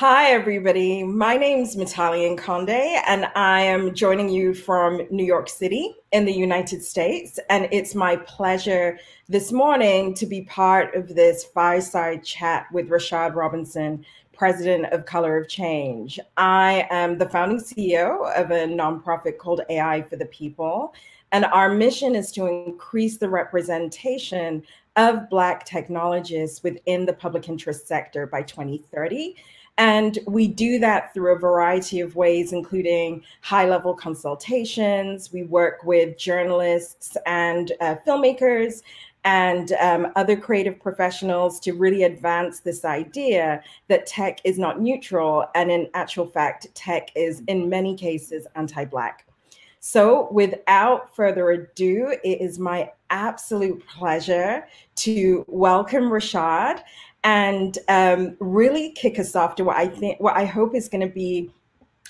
Hi, everybody. My name's Mutale Nkonde, and I am joining you from New York City in the United States. And it's my pleasure this morning to be part of this fireside chat with Rashad Robinson, president of Color of Change. I am the founding CEO of a nonprofit called AI for the People. And our mission is to increase the representation of Black technologists within the public interest sector by 2030 and we do that through a variety of ways, including high level consultations. We work with journalists and uh, filmmakers and um, other creative professionals to really advance this idea that tech is not neutral. And in actual fact, tech is in many cases anti Black. So, without further ado, it is my absolute pleasure to welcome Rashad and um, really kick us off to what I think, what I hope is going to be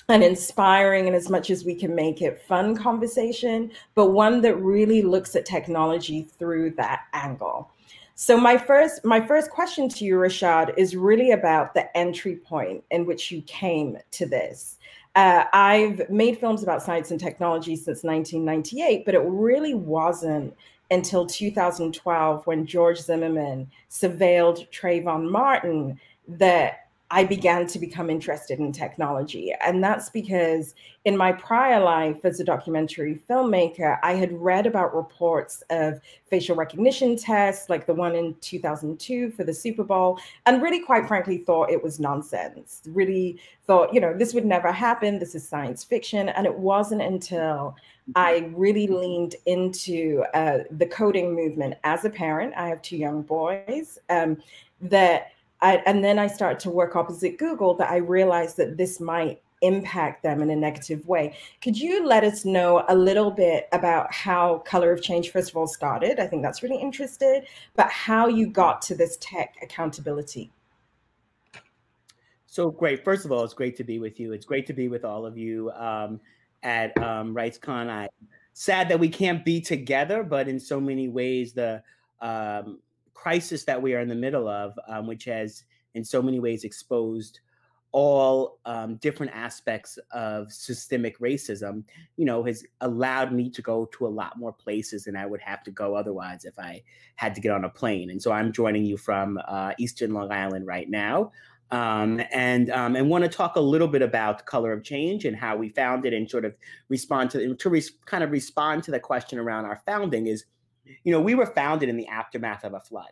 an inspiring and as much as we can make it fun conversation, but one that really looks at technology through that angle. So my first my first question to you, Rashad, is really about the entry point in which you came to this. Uh, I've made films about science and technology since 1998, but it really wasn't until 2012 when George Zimmerman surveilled Trayvon Martin that I began to become interested in technology. And that's because in my prior life as a documentary filmmaker, I had read about reports of facial recognition tests, like the one in 2002 for the Super Bowl, and really, quite frankly, thought it was nonsense. Really thought, you know, this would never happen. This is science fiction. And it wasn't until I really leaned into uh, the coding movement as a parent. I have two young boys um, that I, and then I started to work opposite Google that I realized that this might impact them in a negative way. Could you let us know a little bit about how Color of Change, first of all, started? I think that's really interested, but how you got to this tech accountability. So great. First of all, it's great to be with you. It's great to be with all of you um, at um, RightsCon. I sad that we can't be together, but in so many ways, the um, crisis that we are in the middle of, um, which has in so many ways exposed all um, different aspects of systemic racism, you know, has allowed me to go to a lot more places than I would have to go otherwise if I had to get on a plane. And so I'm joining you from uh, Eastern Long Island right now. Um, and um, and want to talk a little bit about color of change and how we found it and sort of respond to to kind of respond to the question around our founding is you know, we were founded in the aftermath of a flood.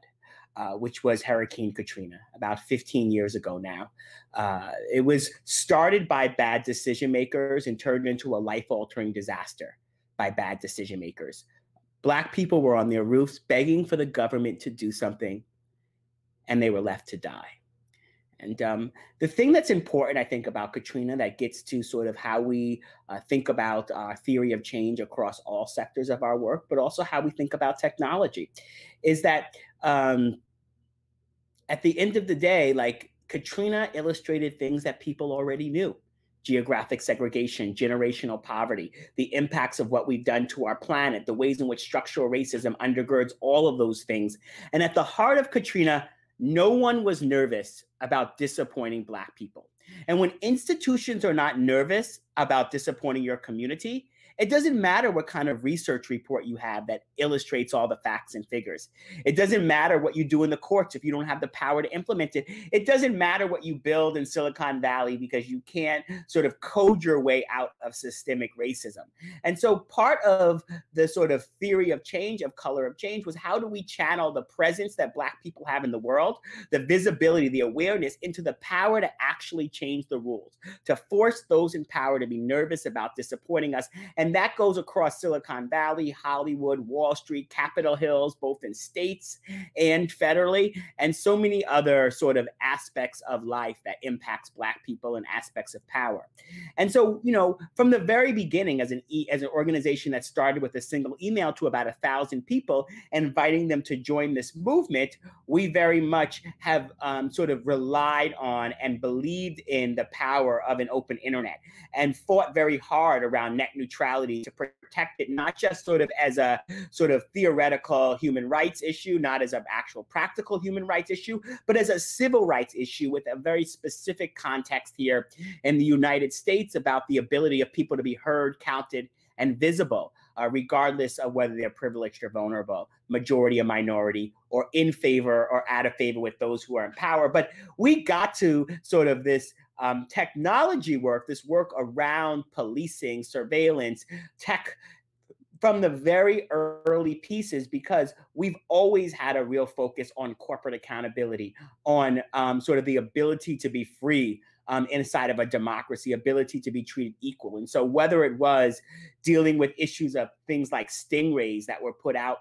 Uh, which was Hurricane Katrina about 15 years ago now. Uh, it was started by bad decision makers and turned into a life altering disaster by bad decision makers. Black people were on their roofs begging for the government to do something, and they were left to die. And um, the thing that's important, I think, about Katrina that gets to sort of how we uh, think about our theory of change across all sectors of our work, but also how we think about technology, is that um, at the end of the day, like Katrina illustrated things that people already knew geographic segregation, generational poverty, the impacts of what we've done to our planet, the ways in which structural racism undergirds all of those things. And at the heart of Katrina, no one was nervous about disappointing Black people. And when institutions are not nervous about disappointing your community, it doesn't matter what kind of research report you have that illustrates all the facts and figures. It doesn't matter what you do in the courts if you don't have the power to implement it. It doesn't matter what you build in Silicon Valley because you can't sort of code your way out of systemic racism. And so part of the sort of theory of change, of color of change, was how do we channel the presence that Black people have in the world, the visibility, the awareness into the power to actually change the rules, to force those in power to be nervous about disappointing us and and that goes across Silicon Valley, Hollywood, Wall Street, Capitol Hills, both in states and federally, and so many other sort of aspects of life that impacts Black people and aspects of power. And so, you know, from the very beginning, as an e- as an organization that started with a single email to about a thousand people, inviting them to join this movement, we very much have um, sort of relied on and believed in the power of an open internet and fought very hard around net neutrality reality to protect it, not just sort of as a sort of theoretical human rights issue, not as an actual practical human rights issue, but as a civil rights issue with a very specific context here in the United States about the ability of people to be heard, counted, and visible, uh, regardless of whether they're privileged or vulnerable, majority or minority, or in favor or out of favor with those who are in power. But we got to sort of this um, technology work, this work around policing, surveillance, tech from the very early pieces because we've always had a real focus on corporate accountability, on um, sort of the ability to be free um, inside of a democracy, ability to be treated equal. And so, whether it was dealing with issues of things like stingrays that were put out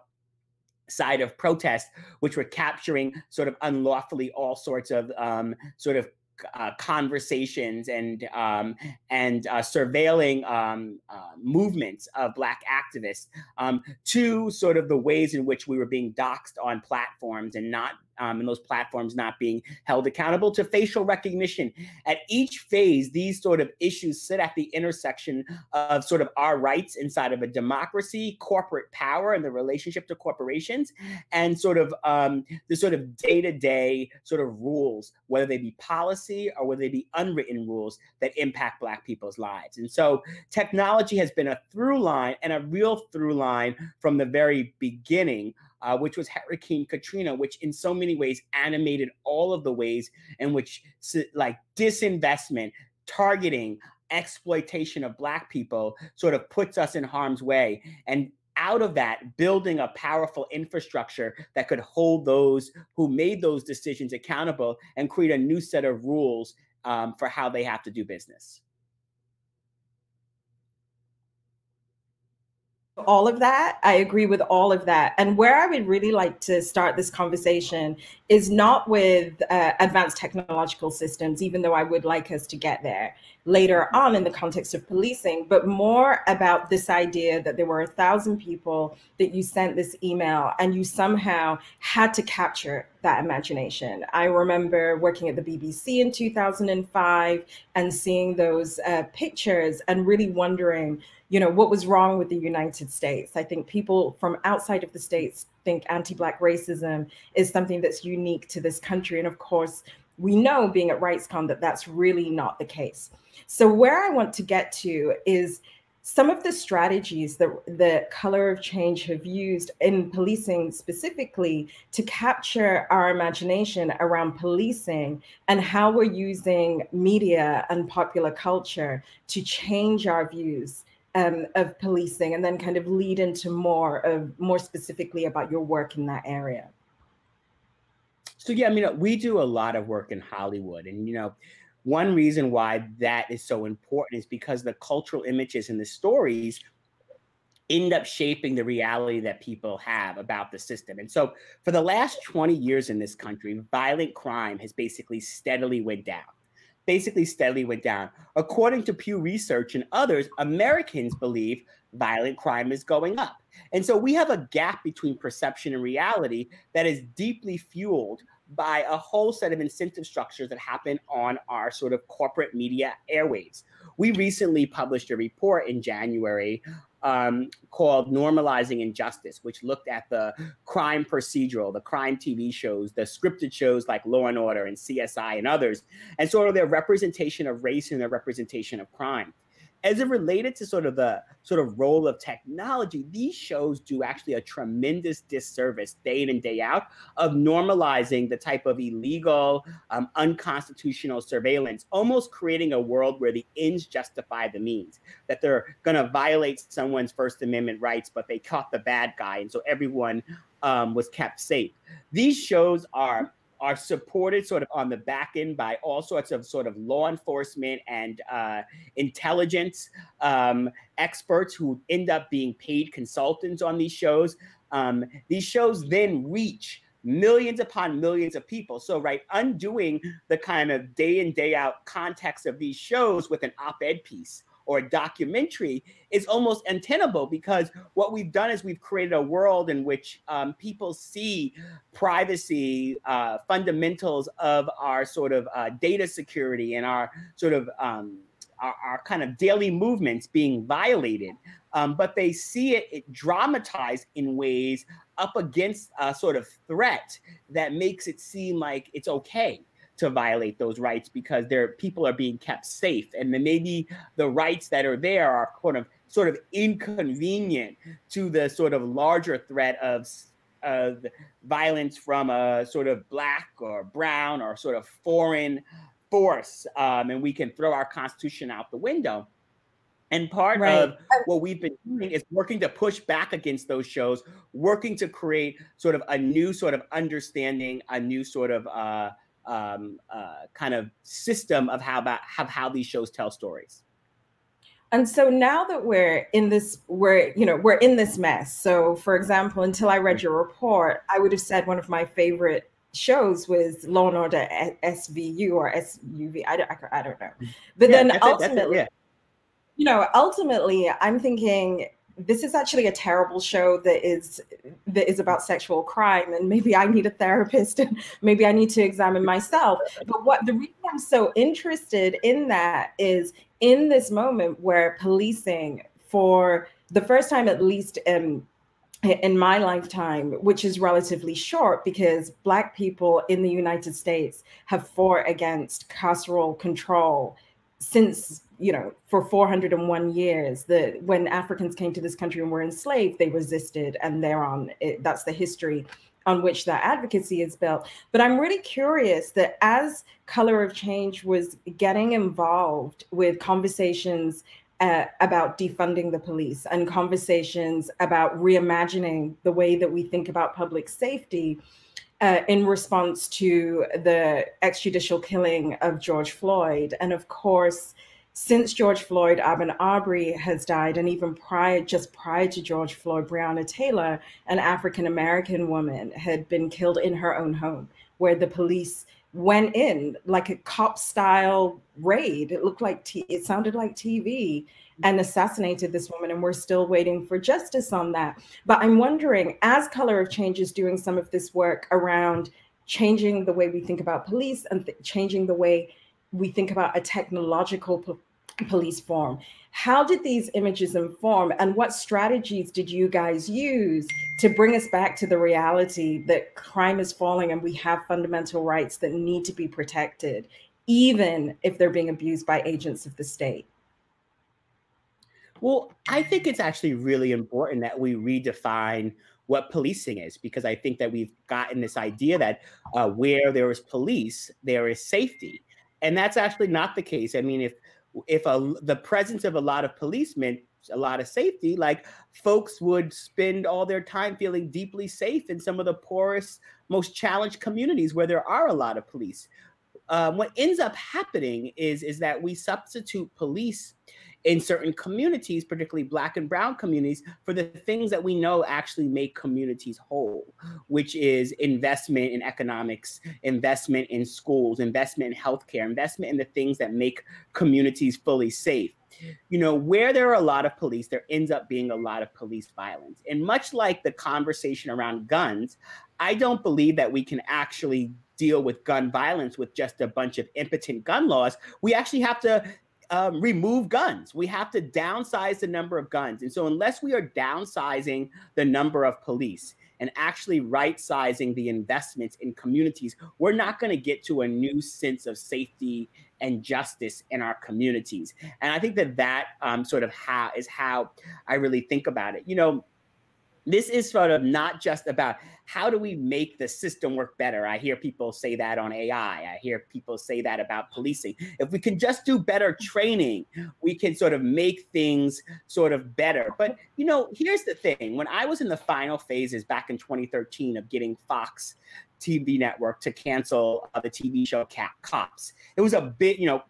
side of protest, which were capturing sort of unlawfully all sorts of um, sort of uh, conversations and um, and uh, surveilling um, uh, movements of Black activists um, to sort of the ways in which we were being doxxed on platforms and not um, and those platforms not being held accountable to facial recognition. At each phase, these sort of issues sit at the intersection of sort of our rights inside of a democracy, corporate power, and the relationship to corporations, and sort of um, the sort of day to day sort of rules, whether they be policy or whether they be unwritten rules that impact Black people's lives. And so technology has been a through line and a real through line from the very beginning uh, which was Hurricane Katrina, which in so many ways animated all of the ways in which like disinvestment, targeting, exploitation of Black people sort of puts us in harm's way. And out of that, building a powerful infrastructure that could hold those who made those decisions accountable and create a new set of rules um, for how they have to do business. All of that. I agree with all of that. And where I would really like to start this conversation is not with uh, advanced technological systems, even though I would like us to get there later on in the context of policing, but more about this idea that there were a thousand people that you sent this email and you somehow had to capture that imagination. I remember working at the BBC in 2005 and seeing those uh, pictures and really wondering you know, what was wrong with the United States. I think people from outside of the States think anti Black racism is something that's unique to this country. And of course, we know being at RightsCon that that's really not the case. So, where I want to get to is some of the strategies that the color of change have used in policing specifically to capture our imagination around policing and how we're using media and popular culture to change our views um, of policing and then kind of lead into more of more specifically about your work in that area so yeah i mean we do a lot of work in hollywood and you know one reason why that is so important is because the cultural images and the stories end up shaping the reality that people have about the system. And so for the last 20 years in this country, violent crime has basically steadily went down basically steadily went down. According to Pew Research and others, Americans believe violent crime is going up. And so we have a gap between perception and reality that is deeply fueled by a whole set of incentive structures that happen on our sort of corporate media airwaves. We recently published a report in January um, called Normalizing Injustice, which looked at the crime procedural, the crime TV shows, the scripted shows like Law and Order and CSI and others, and sort of their representation of race and their representation of crime as it related to sort of the sort of role of technology, these shows do actually a tremendous disservice day in and day out of normalizing the type of illegal, um, unconstitutional surveillance, almost creating a world where the ends justify the means, that they're going to violate someone's First Amendment rights, but they caught the bad guy. And so everyone um, was kept safe. These shows are are supported sort of on the back end by all sorts of sort of law enforcement and uh, intelligence um, experts who end up being paid consultants on these shows. Um, these shows then reach millions upon millions of people. So, right, undoing the kind of day in, day out context of these shows with an op ed piece or a documentary is almost untenable because what we've done is we've created a world in which um, people see privacy uh, fundamentals of our sort of uh, data security and our sort of um, our, our, kind of daily movements being violated. Um, but they see it, it dramatized in ways up against a sort of threat that makes it seem like it's okay to violate those rights because their people are being kept safe and then maybe the rights that are there are kind of sort of inconvenient to the sort of larger threat of of violence from a sort of black or brown or sort of foreign force um, and we can throw our constitution out the window and part right. of what we've been doing is working to push back against those shows, working to create sort of a new sort of understanding, a new sort of uh, um, uh, kind of system of how about have how these shows tell stories. And so now that we're in this, we're you know we're in this mess. So, for example, until I read your report, I would have said one of my favorite shows was Law and Order SVU or SUV. I don't, I don't know. But yeah, then ultimately, it, yeah you know, ultimately, I'm thinking this is actually a terrible show that is that is about sexual crime and maybe i need a therapist and maybe i need to examine myself. But what the reason i'm so interested in that is in this moment where policing for the first time at least in in my lifetime which is relatively short because black people in the united states have fought against carceral control since you know for 401 years that when africans came to this country and were enslaved they resisted and thereon it, that's the history on which that advocacy is built but i'm really curious that as color of change was getting involved with conversations uh, about defunding the police and conversations about reimagining the way that we think about public safety uh, in response to the extrajudicial killing of George Floyd. And of course, since George Floyd, Ahmaud Arbery has died, and even prior, just prior to George Floyd, Breonna Taylor, an African American woman, had been killed in her own home, where the police went in like a cop style raid. It looked like t- it sounded like TV, and assassinated this woman. And we're still waiting for justice on that. But I'm wondering, as Color of Change is doing some of this work around changing the way we think about police and th- changing the way we think about a technological police form. How did these images inform, and what strategies did you guys use to bring us back to the reality that crime is falling and we have fundamental rights that need to be protected, even if they're being abused by agents of the state? Well, I think it's actually really important that we redefine what policing is because I think that we've gotten this idea that uh, where there is police, there is safety, and that's actually not the case. I mean, if if a, the presence of a lot of policemen a lot of safety like folks would spend all their time feeling deeply safe in some of the poorest most challenged communities where there are a lot of police. Um, what ends up happening is is that we substitute police in certain communities, particularly Black and Brown communities, for the things that we know actually make communities whole, which is investment in economics, investment in schools, investment in healthcare, investment in the things that make communities fully safe. You know, where there are a lot of police, there ends up being a lot of police violence. And much like the conversation around guns, I don't believe that we can actually deal with gun violence with just a bunch of impotent gun laws. We actually have to um, remove guns. We have to downsize the number of guns. And so, unless we are downsizing the number of police and actually right sizing the investments in communities, we're not going to get to a new sense of safety and justice in our communities. And I think that that um, sort of how is how I really think about it. You know, this is sort of not just about how do we make the system work better. I hear people say that on AI. I hear people say that about policing. If we can just do better training, we can sort of make things sort of better. But you know, here's the thing: when I was in the final phases back in 2013 of getting Fox TV network to cancel uh, the TV show Cops, it was a bit, you know,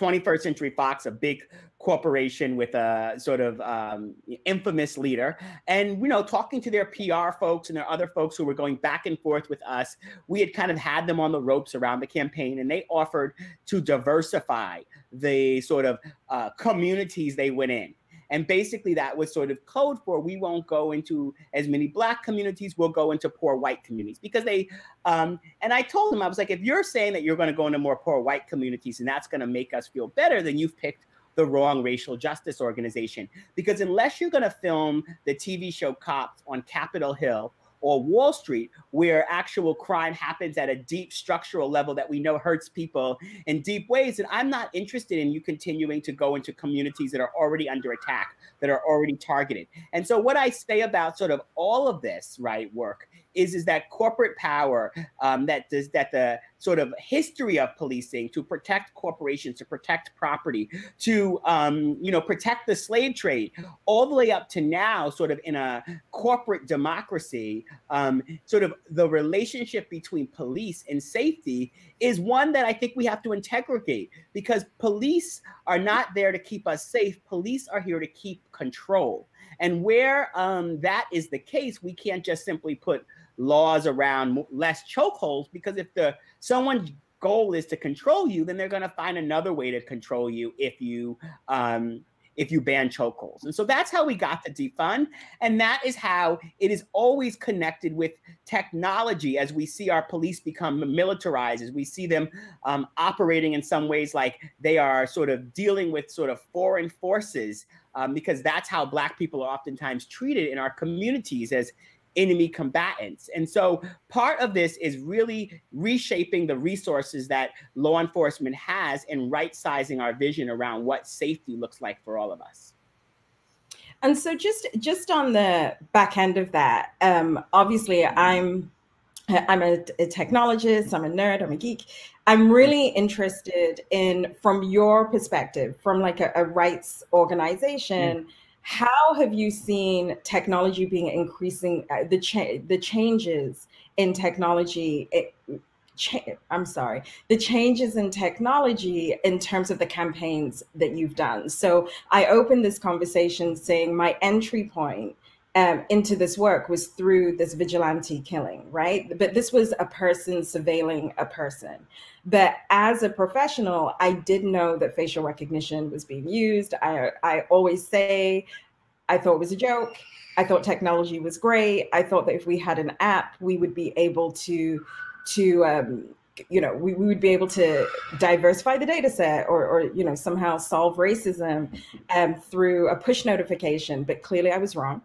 21st Century Fox, a big corporation with a sort of um, infamous leader. And, you know, talking to their PR folks and their other folks who were going back and forth with us, we had kind of had them on the ropes around the campaign and they offered to diversify the sort of uh, communities they went in. And basically, that was sort of code for we won't go into as many black communities, we'll go into poor white communities because they, um, and I told them, I was like, if you're saying that you're going to go into more poor white communities and that's going to make us feel better, then you've picked the wrong racial justice organization. Because unless you're going to film the TV show Cops on Capitol Hill or Wall Street, where actual crime happens at a deep structural level that we know hurts people in deep ways. And I'm not interested in you continuing to go into communities that are already under attack, that are already targeted. And so, what I say about sort of all of this, right, work is is that corporate power um, that does that the sort of history of policing to protect corporations to protect property to um, you know protect the slave trade all the way up to now sort of in a corporate democracy um, sort of the relationship between police and safety is one that i think we have to integrate because police are not there to keep us safe. Police are here to keep control. And where um, that is the case, we can't just simply put laws around less chokeholds because if the someone's goal is to control you, then they're going to find another way to control you if you um, if you ban chokeholds. And so that's how we got to defund. And that is how it is always connected with technology as we see our police become militarized, as we see them um, operating in some ways like they are sort of dealing with sort of foreign forces, um, because that's how Black people are oftentimes treated in our communities as enemy combatants. And so part of this is really reshaping the resources that law enforcement has and right sizing our vision around what safety looks like for all of us. And so just just on the back end of that, um, obviously I'm I'm a, a, technologist, I'm a nerd, I'm a geek. I'm really interested in, from your perspective, from like a, a rights organization, mm how have you seen technology being increasing uh, the cha- the changes in technology it, cha- i'm sorry the changes in technology in terms of the campaigns that you've done? So i opened this conversation saying my entry point um, into this work was through this vigilante killing, right? But this was a person surveilling a person. But as a professional, I did know that facial recognition was being used. I, I always say, I thought it was a joke. I thought technology was great. I thought that if we had an app, we would be able to, to um, you know, we, we would be able to diversify the data set or, or you know, somehow solve racism um, through a push notification. But clearly I was wrong.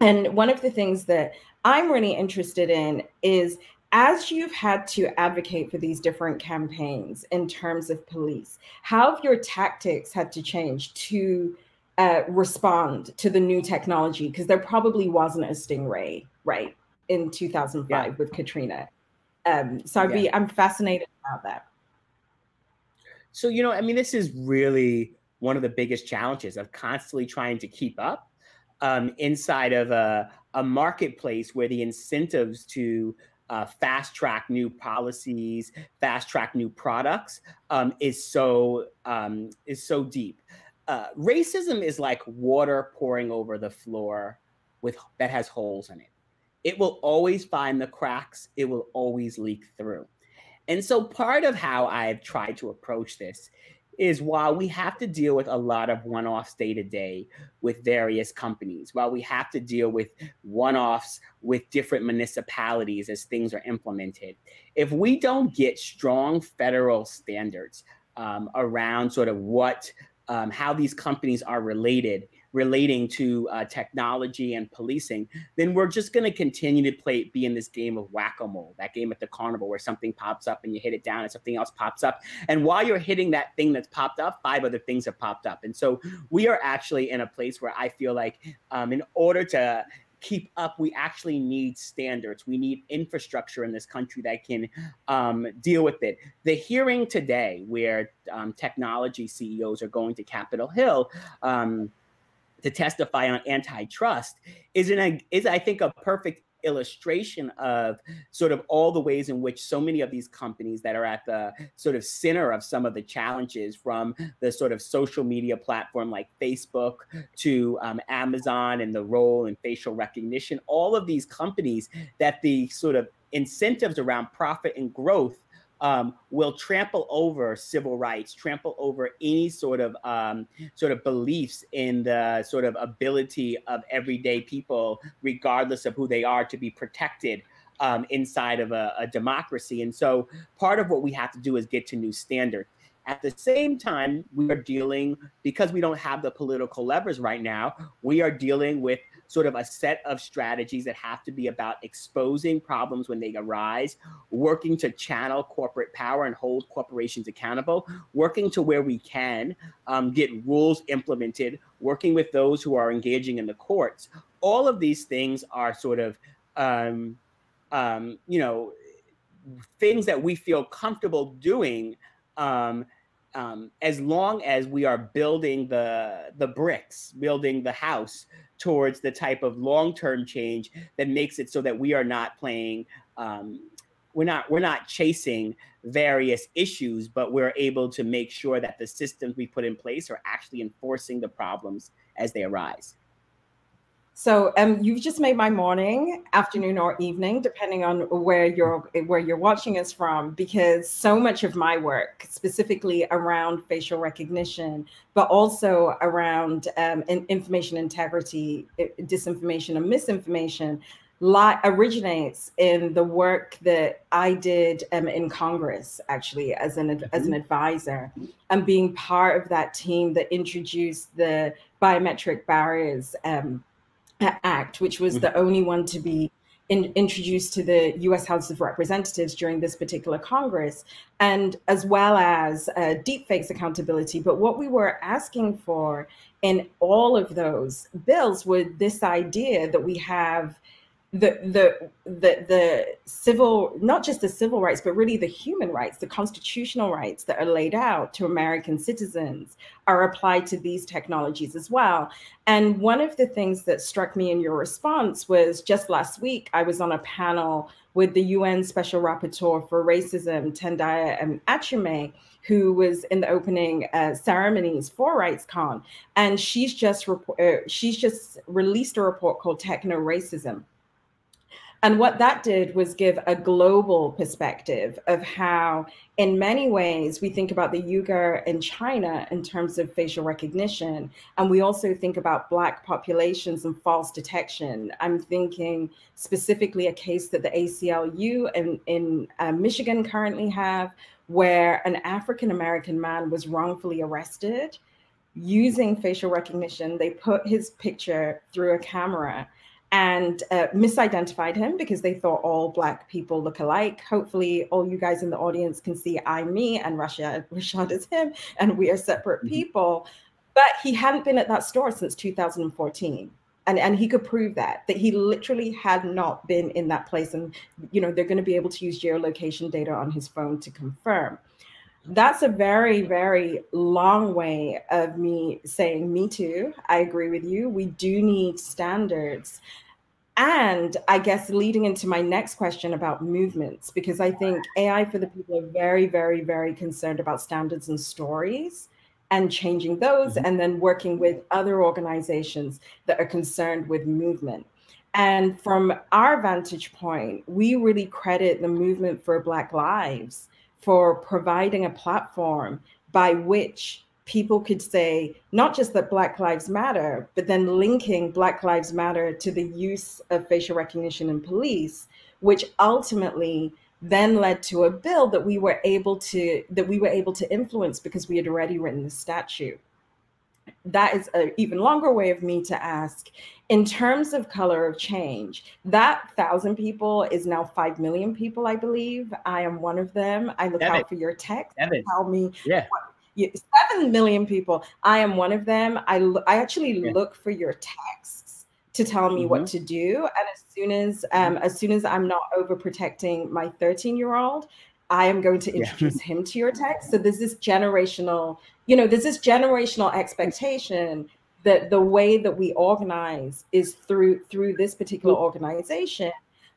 And one of the things that I'm really interested in is as you've had to advocate for these different campaigns in terms of police, how have your tactics had to change to uh, respond to the new technology? Because there probably wasn't a Stingray, right, in 2005 yeah. with Katrina. Um, so I'd yeah. be, I'm fascinated about that. So, you know, I mean, this is really one of the biggest challenges of constantly trying to keep up um, inside of a, a marketplace where the incentives to uh, fast track new policies, fast track new products um, is so um, is so deep. Uh, racism is like water pouring over the floor with that has holes in it. It will always find the cracks. It will always leak through. And so part of how I've tried to approach this is while we have to deal with a lot of one offs day to day with various companies, while we have to deal with one offs with different municipalities as things are implemented, if we don't get strong federal standards um, around sort of what, um, how these companies are related relating to uh, technology and policing, then we're just going to continue to play, be in this game of whack-a-mole, that game at the carnival where something pops up and you hit it down and something else pops up. And while you're hitting that thing that's popped up, five other things have popped up. And so we are actually in a place where I feel like um, in order to keep up, we actually need standards. We need infrastructure in this country that can um, deal with it. The hearing today, where um, technology CEOs are going to Capitol Hill, um, to testify on antitrust is in a is I think a perfect illustration of sort of all the ways in which so many of these companies that are at the sort of center of some of the challenges from the sort of social media platform like Facebook to um, Amazon and the role in facial recognition, all of these companies that the sort of incentives around profit and growth um, will trample over civil rights, trample over any sort of um, sort of beliefs in the sort of ability of everyday people, regardless of who they are, to be protected um, inside of a, a, democracy. And so, part of what we have to do is get to new standards. At the same time, we are dealing, because we don't have the political levers right now, we are dealing with sort of a set of strategies that have to be about exposing problems when they arise, working to channel corporate power and hold corporations accountable, working to where we can um, get rules implemented, working with those who are engaging in the courts. All of these things are sort of, um, um, you know, things that we feel comfortable doing um, um, as long as we are building the the bricks, building the house towards the type of long-term change that makes it so that we are not playing um, we're not we're not chasing various issues but we're able to make sure that the systems we put in place are actually enforcing the problems as they arise so um, you've just made my morning, afternoon, or evening, depending on where you're where you're watching us from, because so much of my work, specifically around facial recognition, but also around um, information integrity, disinformation, and misinformation, li- originates in the work that I did um, in Congress, actually, as an mm-hmm. as an advisor, and being part of that team that introduced the biometric barriers. Um, Act, which was mm-hmm. the only one to be in, introduced to the US House of Representatives during this particular Congress, and as well as uh, deepfakes accountability. But what we were asking for in all of those bills was this idea that we have the the the the civil not just the civil rights but really the human rights the constitutional rights that are laid out to american citizens are applied to these technologies as well. And one of the things that struck me in your response was just last week i was on a panel with the un special rapporteur for racism Tendayi and who was in the opening uh, ceremonies for RightsCon, and she's just uh, she's just released a report called Techno Racism, and what that did was give a global perspective of how, in many ways, we think about the Uyghur in China in terms of facial recognition. And we also think about Black populations and false detection. I'm thinking specifically a case that the ACLU in, in uh, Michigan currently have, where an African American man was wrongfully arrested using facial recognition. They put his picture through a camera and uh, misidentified him because they thought all black people look alike. Hopefully, all you guys in the audience can see I'm me and Rashad, Rashad is him, and we are separate mm-hmm. people. But he hadn't been at that store since 2014. And, and he could prove that that he literally had not been in that place and you know they're going to be able to use geolocation data on his phone to confirm that's a very very long way of me saying me too. I agree with you. We do need standards. And i guess leading into my next question about movements because i think ai for the people are very very very concerned about standards and stories and changing those mm-hmm. and then working with other organizations that are concerned with movement. And from our vantage point we really credit the movement for black lives for providing a platform by which people could say not just that Black Lives Matter, but then linking Black Lives Matter to the use of facial recognition in police, which ultimately then led to a bill that we were able to that we were able to influence because we had already written the statute. That is an even longer way of me to ask in terms of color of change that thousand people is now five million people i believe. I am one of them. I look out for your text. Tell me yeah. seven million people. I am one of them. I, I actually yeah. look for your texts to tell me mm-hmm. what to do. And as soon as um, as soon as i'm not overprotecting my 13 year old I am going to introduce yeah. him to your text. So there's this generational, you know, there's this generational expectation that the way that we organize is through through this particular organization.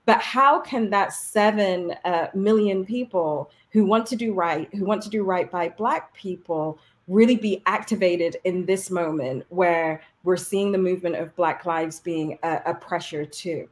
But how can that seven uh, million people who want to do right, who want to do right by Black people, really be activated in this moment where we're seeing the movement of Black lives being a, a pressure too?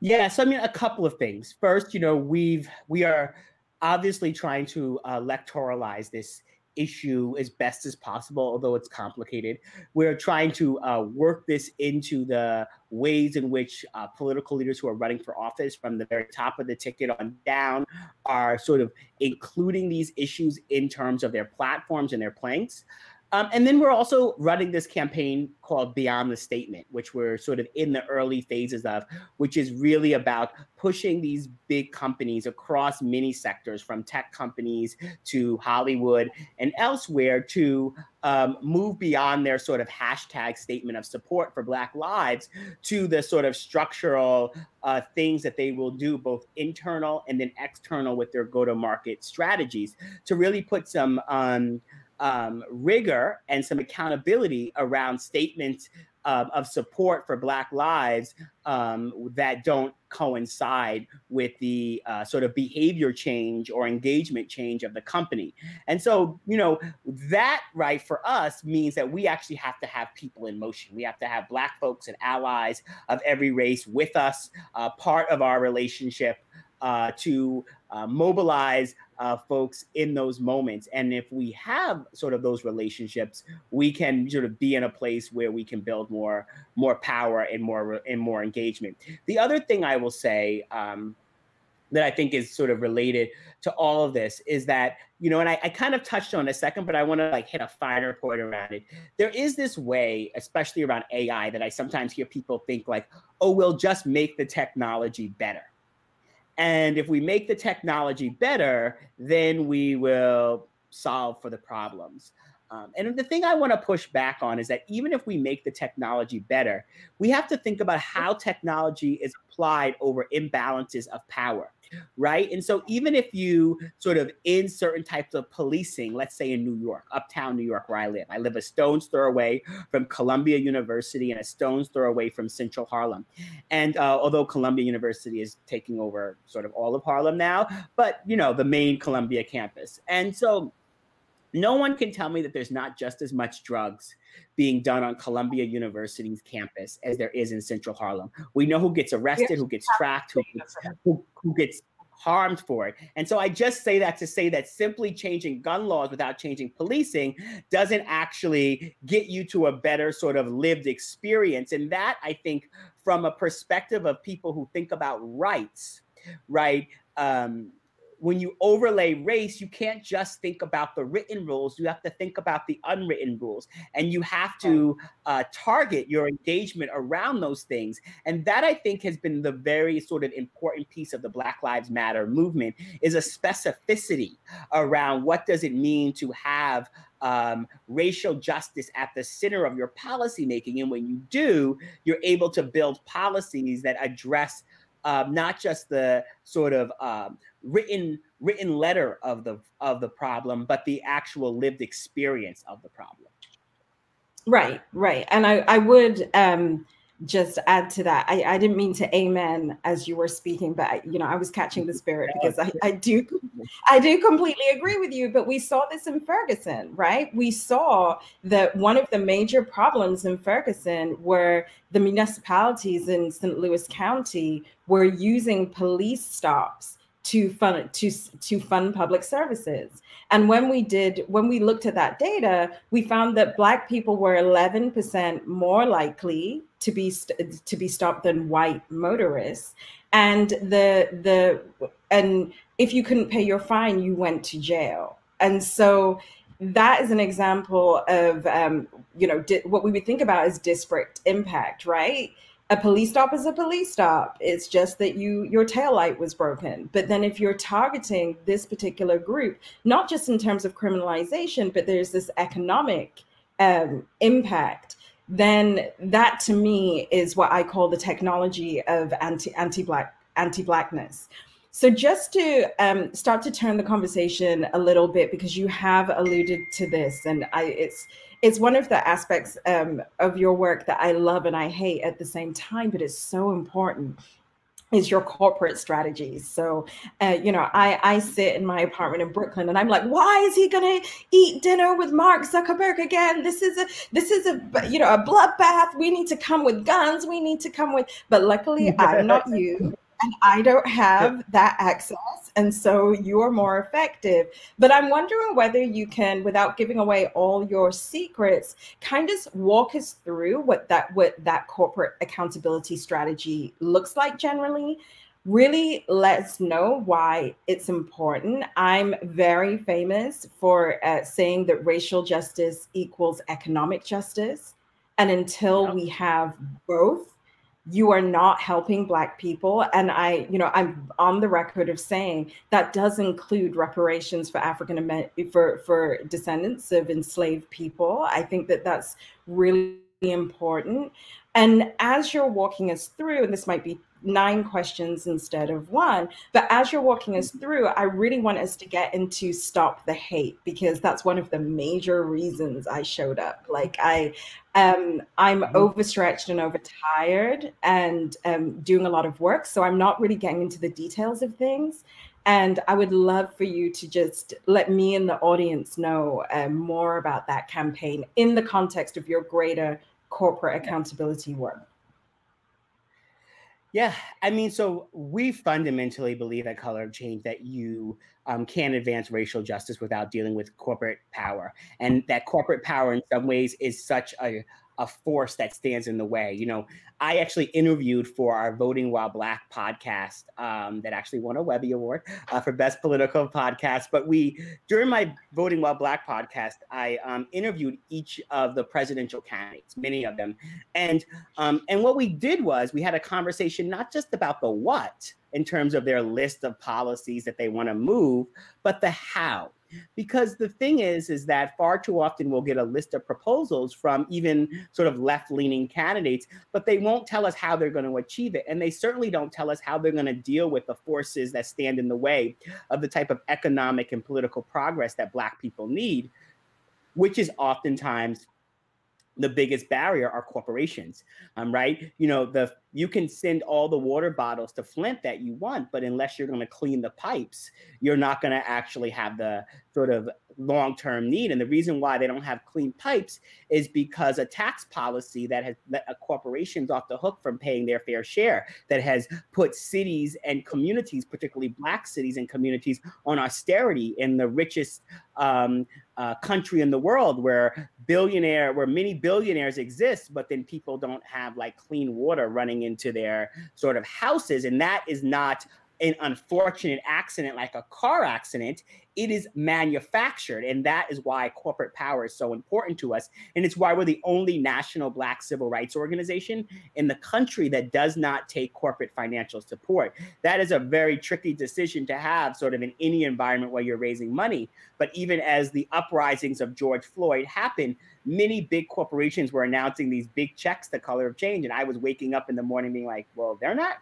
Yeah, so I mean, a couple of things. First, you know, we've we are obviously trying to uh, electoralize this issue as best as possible, although it's complicated. We're trying to uh, work this into the ways in which uh, political leaders who are running for office from the very top of the ticket on down are sort of including these issues in terms of their platforms and their planks. Um, and then we're also running this campaign called Beyond the Statement, which we're sort of in the early phases of, which is really about pushing these big companies across many sectors, from tech companies to Hollywood and elsewhere, to um, move beyond their sort of hashtag statement of support for Black lives to the sort of structural uh, things that they will do, both internal and then external, with their go to market strategies to really put some. Um, um, rigor and some accountability around statements um, of support for Black lives um, that don't coincide with the uh, sort of behavior change or engagement change of the company. And so, you know, that right for us means that we actually have to have people in motion. We have to have Black folks and allies of every race with us, uh, part of our relationship uh, to uh, mobilize uh, folks in those moments. And if we have sort of those relationships, we can sort of be in a place where we can build more more power and more and more engagement. The other thing I will say. Um, that I think is sort of related to all of this is that, you know, and I, I kind of touched on a second, but I want to like hit a finer point around it. There is this way, especially around AI, that I sometimes hear people think like, oh, we'll just make the technology better and if we make the technology better, then we will solve for the problems. Um, and the thing I want to push back on is that even if we make the technology better, we have to think about how technology is applied over imbalances of power right? And so even if you sort of in certain types of policing, let's say in New York, uptown New York, where I live, I live a stone's throw away from Columbia University and a stone's throw away from Central Harlem. And uh, although Columbia University is taking over sort of all of Harlem now, but you know the main Columbia campus, and so no one can tell me that there's not just as much drugs being done on Columbia University's campus as there is in Central Harlem. We know who gets arrested, who gets tracked, who gets, who, who gets harmed for it. And so I just say that to say that simply changing gun laws without changing policing doesn't actually get you to a better sort of lived experience. And that I think from a perspective of people who think about rights, right? Um, when you overlay race, you can't just think about the written rules. You have to think about the unwritten rules, and you have to uh, target your engagement around those things. And that I think has been the very sort of important piece of the Black Lives Matter movement is a specificity around what does it mean to have um, racial justice at the center of your policymaking. And when you do, you're able to build policies that address um, not just the sort of um, written written letter of the of the problem, but the actual lived experience of the problem. Right, right, and I I would um, just add to that. I, I didn't mean to amen as you were speaking, but I, you know I was catching the spirit because I, I do I do completely agree with you. But we saw this in Ferguson, right? We saw that one of the major problems in Ferguson were the municipalities in St. Louis County were using police stops to fund to to fund public services. And when we did when we looked at that data we found that black people were 11% more likely to be to be stopped than white motorists. And the the and if you couldn't pay your fine you went to jail. And so that is an example of um, you know what we would think about as disparate impact right a police stop is a police stop. It's just that you your tail light was broken. But then if you're targeting this particular group, not just in terms of criminalization, but there's this economic um, impact, then that to me is what I call the technology of anti anti black anti blackness. So just to um, start to turn the conversation a little bit, because you have alluded to this, and I it's it's one of the aspects um, of your work that I love and I hate at the same time, but it's so important is your corporate strategies. So, uh, you know, I, I sit in my apartment in Brooklyn and I'm like, why is he going to eat dinner with Mark Zuckerberg again? This is a, this is a, you know, a bloodbath. We need to come with guns. We need to come with, but luckily I'm not you. And I don't have that access. And so you are more effective. But I'm wondering whether you can, without giving away all your secrets, kind of walk us through what that what that corporate accountability strategy looks like generally really let us know why it's important. I'm very famous for uh, saying that racial justice equals economic justice. And until we have both, you are not helping black people. And i you know i'm on the record of saying that does include reparations for african for for descendants of enslaved people. I think that that's really important. And as you're walking us through and this might be nine questions instead of one. But as you're walking us through, I really want us to get into stop the hate because that's one of the major reasons I showed up. Like I um I'm mm-hmm. overstretched and overtired and um doing a lot of work. So I'm not really getting into the details of things. And I would love for you to just let me and the audience know um, more about that campaign in the context of your greater corporate accountability work. Yeah, I mean, so we fundamentally believe at Color of Change that you um, can advance racial justice without dealing with corporate power, and that corporate power, in some ways, is such a a force that stands in the way. You know, I actually interviewed for our Voting While Black podcast um, that actually won a Webby Award uh, for Best Political Podcast. But we, during my Voting While Black podcast, I um, interviewed each of the presidential candidates, many of them, and um, and what we did was we had a conversation not just about the what in terms of their list of policies that they want to move, but the how because the thing is is that far too often we'll get a list of proposals from even sort of left-leaning candidates but they won't tell us how they're going to achieve it and they certainly don't tell us how they're going to deal with the forces that stand in the way of the type of economic and political progress that black people need which is oftentimes the biggest barrier are corporations um, right? You know the you can send all the water bottles to flint that you want but unless you're going to clean the pipes you're not going to actually have the sort of long-term need. And the reason why they don't have clean pipes is because a tax policy that has let corporations off the hook from paying their fair share that has put cities and communities particularly black cities and communities on austerity in the richest um, uh, country in the world where billionaire where many billionaires exist but then people don't have like clean water running into their sort of houses. And that is not an unfortunate accident like a car accident it is manufactured. And that is why corporate power is so important to us. And it's why we're the only national black civil rights organization in the country that does not take corporate financial support. That is a very tricky decision to have sort of in any environment where you're raising money. But even as the uprisings of george floyd happened many big corporations were announcing these big checks the color of change. And i was waking up in the morning being like well they're not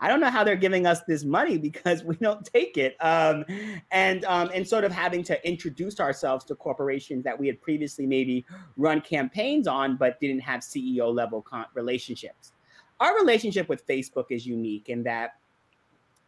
I don't know how they're giving us this money because we don't take it. Um, and um, and sort of having to introduce ourselves to corporations that we had previously maybe run campaigns on, but didn't have CEO level con- relationships. Our relationship with Facebook is unique in that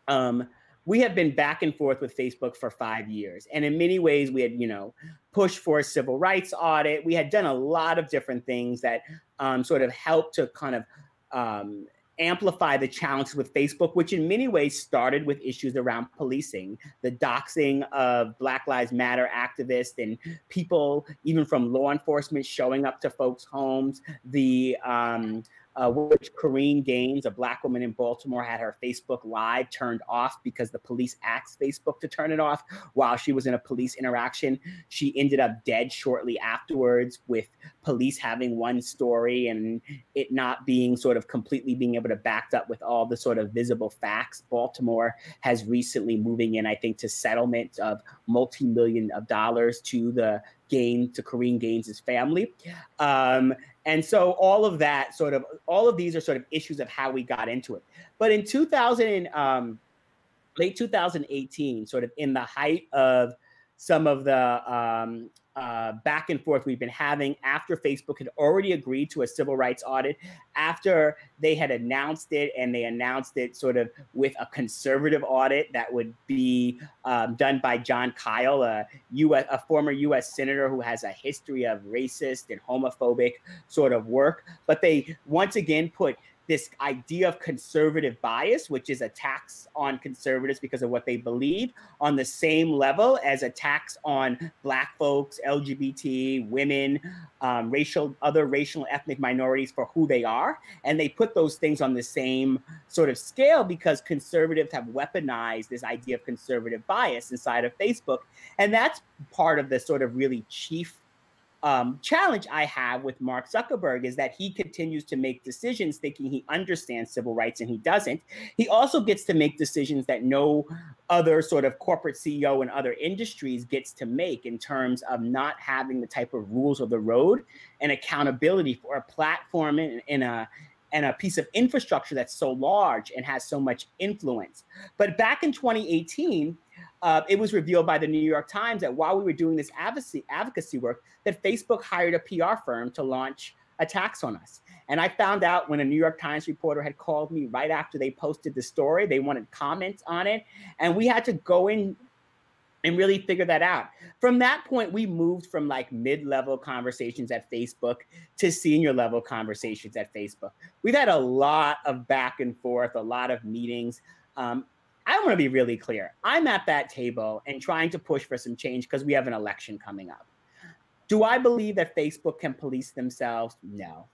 um, we have been back and forth with Facebook for five years. And in many ways, we had, you know, pushed for a civil rights audit. We had done a lot of different things that um, sort of helped to kind of um, amplify the challenges with Facebook, which in many ways started with issues around policing, the doxing of Black Lives Matter activists and people, even from law enforcement, showing up to folks' homes, the um, uh, which Korryn Gaines, a black woman in Baltimore, had her Facebook Live turned off because the police asked Facebook to turn it off while she was in a police interaction. She ended up dead shortly afterwards, with police having one story and it not being sort of completely being able to back up with all the sort of visible facts. Baltimore has recently moving in, I think, to settlement of multi-million of dollars to the gain to Korryn Gaines' family. Um, and so all of that sort of all of these are sort of issues of how we got into it. But in 2000, um, late 2018, sort of in the height of some of the um, uh, back and forth we've been having after Facebook had already agreed to a civil rights audit, after they had announced it and they announced it sort of with a conservative audit that would be um, done by Jon Kyl, a, US, a former US senator who has a history of racist and homophobic sort of work. But they once again put this idea of conservative bias, which is a tax on conservatives because of what they believe, on the same level as a tax on Black folks, LGBT, women, um, racial, other racial ethnic minorities for who they are. And they put those things on the same sort of scale because conservatives have weaponized this idea of conservative bias inside of Facebook. And that's part of the sort of really chief um, challenge I have with Mark Zuckerberg is that he continues to make decisions thinking he understands civil rights and he doesn't. He also gets to make decisions that no other sort of corporate CEO in other industries gets to make in terms of not having the type of rules of the road and accountability for a platform in a and a piece of infrastructure that's so large and has so much influence. But back in 2018, uh, it was revealed by the New York Times that while we were doing this advocacy, advocacy work, that Facebook hired a PR firm to launch attacks on us. And I found out when a New York Times reporter had called me right after they posted the story, they wanted comments on it. And we had to go in and really figure that out. From that point, we moved from like mid level conversations at Facebook to senior level conversations at Facebook. We've had a lot of back and forth, a lot of meetings. Um, I want to be really clear. I'm at that table and trying to push for some change because we have an election coming up. Do I believe that Facebook can police themselves? No.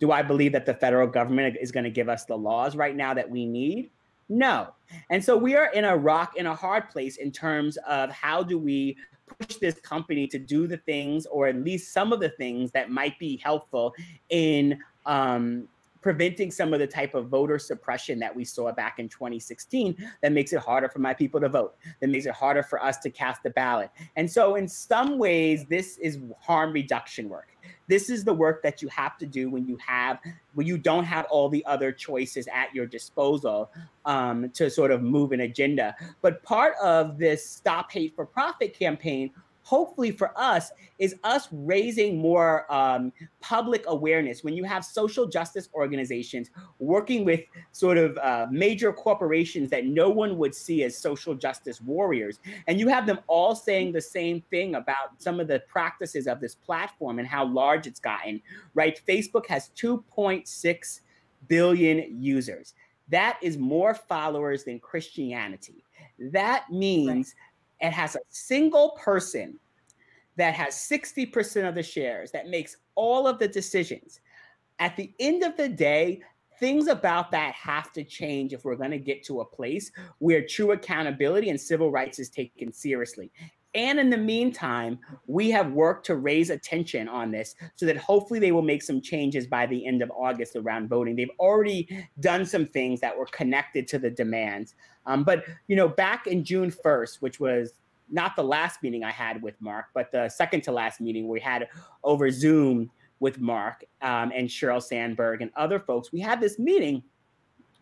Do I believe that the federal government is going to give us the laws right now that we need? No. And so we are in a rock in a hard place in terms of how do we push this company to do the things or at least some of the things that might be helpful in um, preventing some of the type of voter suppression that we saw back in 2016 that makes it harder for my people to vote, that makes it harder for us to cast a ballot. And so, in some ways, this is harm reduction work. This is the work that you have to do when you have when you don't have all the other choices at your disposal um, to sort of move an agenda. But part of this Stop Hate for Profit campaign hopefully for us is us raising more um, public awareness. When you have social justice organizations working with sort of uh, major corporations that no one would see as social justice warriors and you have them all saying the same thing about some of the practices of this platform and how large it's gotten right? Facebook has 2.6 billion users. That is more followers than christianity. That means right it has a single person that has 60% of the shares that makes all of the decisions. At the end of the day, things about that have to change if we're going to get to a place where true accountability and civil rights is taken seriously. And in the meantime, we have worked to raise attention on this so that hopefully they will make some changes by the end of August around voting. They've already done some things that were connected to the demands. Um, but, you know, back in June 1st, which was not the last meeting I had with Mark, but the second to last meeting we had over Zoom with Mark um, and Sheryl Sandberg and other folks, we had this meeting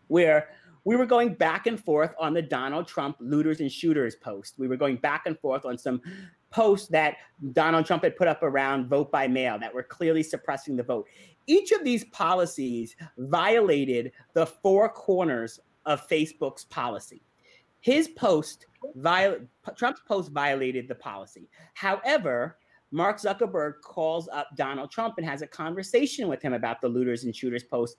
where we were going back and forth on the Donald Trump looters and shooters post. We were going back and forth on some posts that Donald Trump had put up around vote by mail that were clearly suppressing the vote. Each of these policies violated the four corners of Facebook's policy. His post, viol- Trump's post violated the policy. However, Mark Zuckerberg calls up Donald Trump and has a conversation with him about the looters and shooters post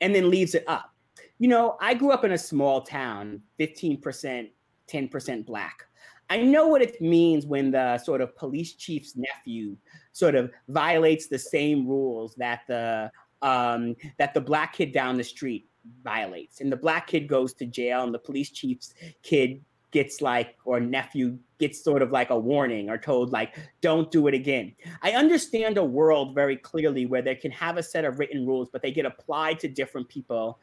and then leaves it up. You know, I grew up in a small town, 15%, 10% black. I know what it means when the sort of police chief's nephew sort of violates the same rules that the um, that the black kid down the street violates, and the black kid goes to jail, and the police chief's kid gets like or nephew gets sort of like a warning or told like don't do it again i understand a world very clearly where they can have a set of written rules but they get applied to different people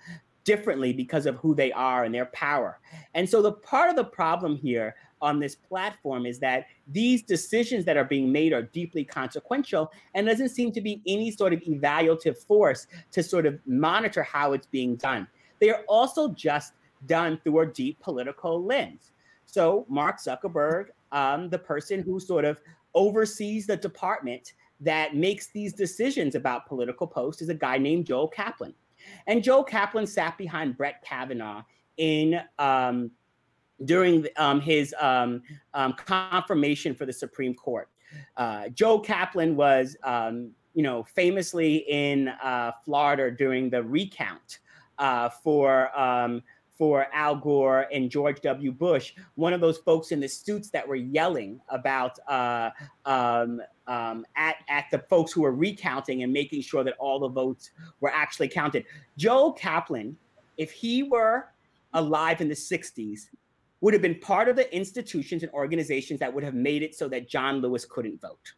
differently because of who they are and their power and so the part of the problem here on this platform is that these decisions that are being made are deeply consequential and doesn't seem to be any sort of evaluative force to sort of monitor how it's being done. They are also just done through a deep political lens. So, Mark Zuckerberg, um, the person who sort of oversees the department that makes these decisions about political posts, is a guy named Joel Kaplan. And Joe Kaplan sat behind Brett Kavanaugh in um, during um, his um, um, confirmation for the Supreme Court. Uh, Joe Kaplan was, um, you know, famously in uh, Florida during the recount uh, for um, for Al Gore and George W. Bush, one of those folks in the suits that were yelling about uh, um, um, at, at the folks who were recounting and making sure that all the votes were actually counted. Joe Kaplan, if he were alive in the 60s, would have been part of the institutions and organizations that would have made it so that John Lewis couldn't vote.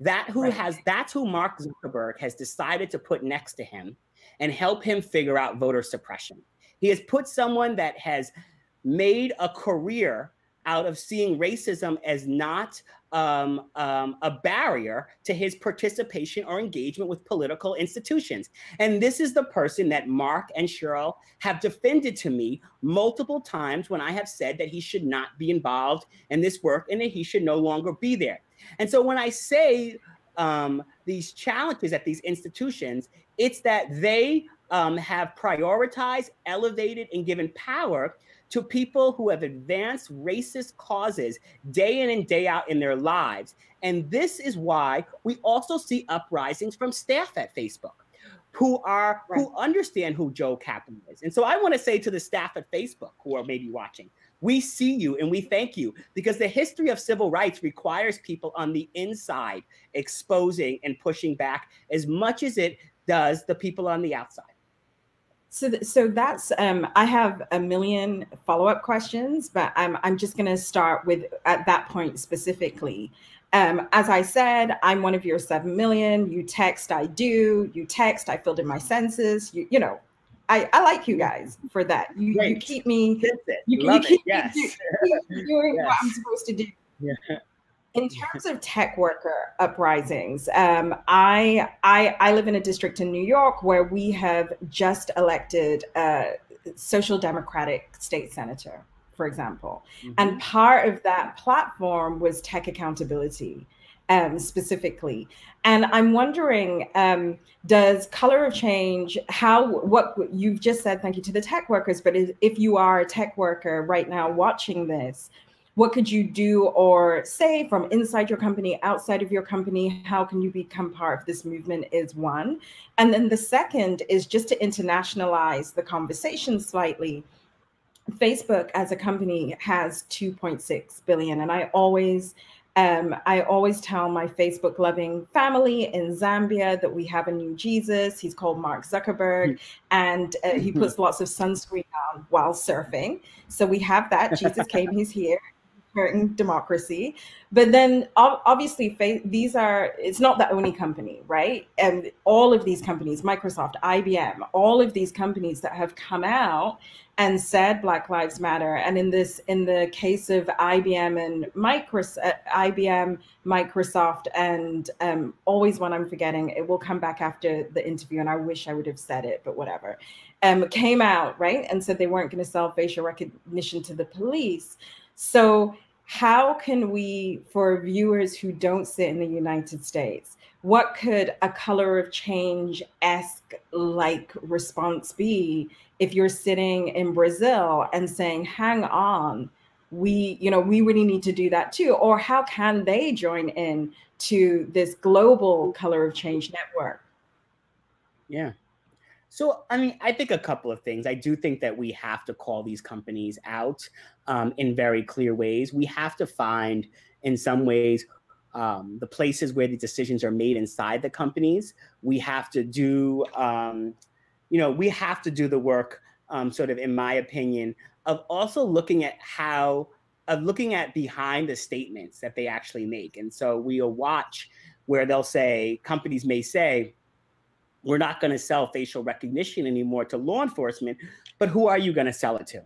That who right. has that's who Mark Zuckerberg has decided to put next to him and help him figure out voter suppression. He has put someone that has made a career out of seeing racism as not um, um, a barrier to his participation or engagement with political institutions. And this is the person that Mark and Sheryl have defended to me multiple times when I have said that he should not be involved in this work and that he should no longer be there. And so when I say um, these challenges at these institutions, it's that they um, have prioritized, elevated, and given power to people who have advanced racist causes day in and day out in their lives. And this is why we also see uprisings from staff at Facebook who are right. who understand who Joe Kaplan is. And so I want to say to the staff at Facebook who are maybe watching, we see you and we thank you because the history of civil rights requires people on the inside exposing and pushing back as much as it does the people on the outside. So, th- so that's um, I have a million follow up questions, but I'm I'm just going to start with at that point specifically. Um, as I said, I'm one of your seven million. You text, I do. You text, I filled in my census. You you know, I, I like you guys for that. You, you keep me. You, you keep yes. me do, doing yes. what I'm supposed to do. Yeah in terms of tech worker uprisings, um, I, I, I live in a district in New York where we have just elected a social democratic state senator, for example, mm-hmm. and part of that platform was tech accountability. Um, specifically. And I'm wondering, um, does color of change, how, what you've just said, thank you to the tech workers, but if you are a tech worker right now watching this, what could you do or say from inside your company, outside of your company? How can you become part of this movement? Is one. And then the second is just to internationalize the conversation slightly. Facebook as a company has 2.6 billion. And I always um, I always tell my Facebook loving family in Zambia that we have a new Jesus. He's called Mark Zuckerberg, and uh, he puts lots of sunscreen on while surfing. So we have that. Jesus came, he's here democracy. But then obviously these are it's not the only company, right? And all of these companies, Microsoft, IBM, all of these companies that have come out and said Black Lives Matter. And in this, in the case of IBM and Microsoft, uh, IBM, Microsoft, and um, always one I'm forgetting, it will come back after the interview, and I wish I would have said it, but whatever. Um, came out right and said they weren't going to sell facial recognition to the police. So how can we, for viewers who don't sit in the United States, what could a color of change esque like response be if you're sitting in Brazil and saying, hang on, we, you know, we really need to do that too? Or how can they join in to this global color of change network? Yeah. So, I mean, I think a couple of things. I do think that we have to call these companies out um, in very clear ways. We have to find, in some ways, um, the places where the decisions are made inside the companies. We have to do, um, you know, we have to do the work, um, sort of, in my opinion, of also looking at how, of looking at behind the statements that they actually make. And so we'll watch where they'll say, companies may say, we're not going to sell facial recognition anymore to law enforcement, but who are you going to sell it to?